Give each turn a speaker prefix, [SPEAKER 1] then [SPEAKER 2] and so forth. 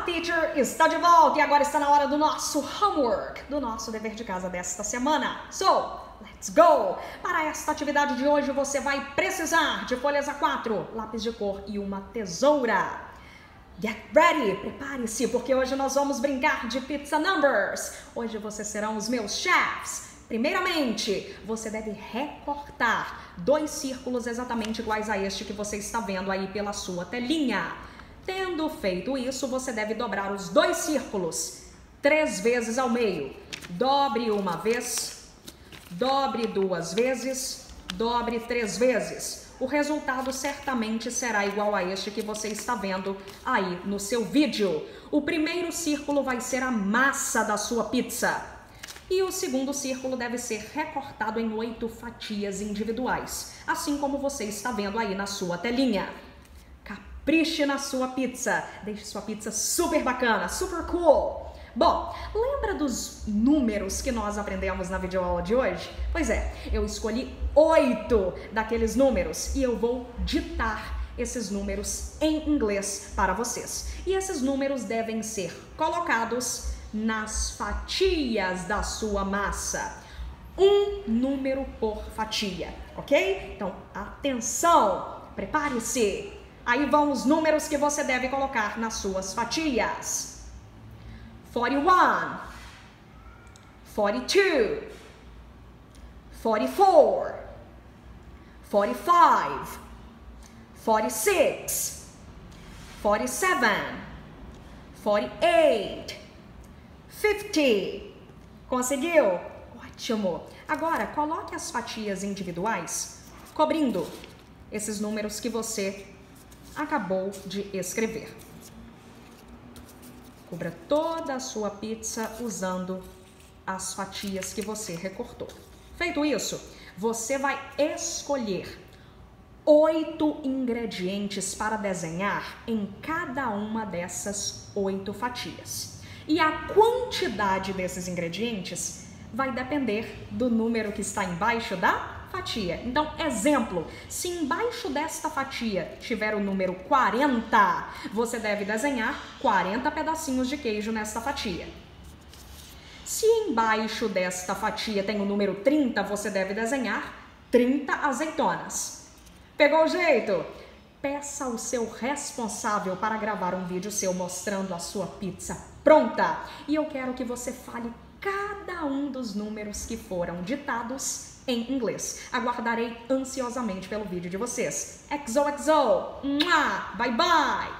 [SPEAKER 1] Olá, teacher! Está de volta e agora está na hora do nosso homework, do nosso dever de casa desta semana. So, let's go! Para esta atividade de hoje você vai precisar de folhas A4, lápis de cor e uma tesoura. Get ready! Prepare-se, porque hoje nós vamos brincar de pizza numbers. Hoje vocês serão os meus chefs. Primeiramente, você deve recortar dois círculos exatamente iguais a este que você está vendo aí pela sua telinha. Tendo feito isso, você deve dobrar os dois círculos três vezes ao meio. Dobre uma vez, dobre duas vezes, dobre três vezes. O resultado certamente será igual a este que você está vendo aí no seu vídeo. O primeiro círculo vai ser a massa da sua pizza. E o segundo círculo deve ser recortado em oito fatias individuais, assim como você está vendo aí na sua telinha. Capriche na sua pizza. Deixe sua pizza super bacana, super cool. Bom, lembra dos números que nós aprendemos na videoaula de hoje? Pois é, eu escolhi oito daqueles números e eu vou ditar esses números em inglês para vocês. E esses números devem ser colocados nas fatias da sua massa. Um número por fatia, ok? Então, atenção, prepare-se. Aí vão os números que você deve colocar nas suas fatias. 41, 42, 44, 45, 46, 47, 48, 50. Conseguiu? Ótimo! Agora, coloque as fatias individuais cobrindo esses números que você acabou de escrever. Cubra toda a sua pizza usando as fatias que você recortou. Feito isso, você vai escolher oito ingredientes para desenhar em cada uma dessas oito fatias. E a quantidade desses ingredientes vai depender do número que está embaixo da fatia. Então, exemplo, se embaixo desta fatia tiver o número 40, você deve desenhar 40 pedacinhos de queijo nesta fatia. Se embaixo desta fatia tem o número 30, você deve desenhar 30 azeitonas. Pegou o jeito? Peça ao seu responsável para gravar um vídeo seu mostrando a sua pizza pronta. E eu quero que você fale um dos números que foram ditados em inglês. Aguardarei ansiosamente pelo vídeo de vocês. XOXO! Bye bye!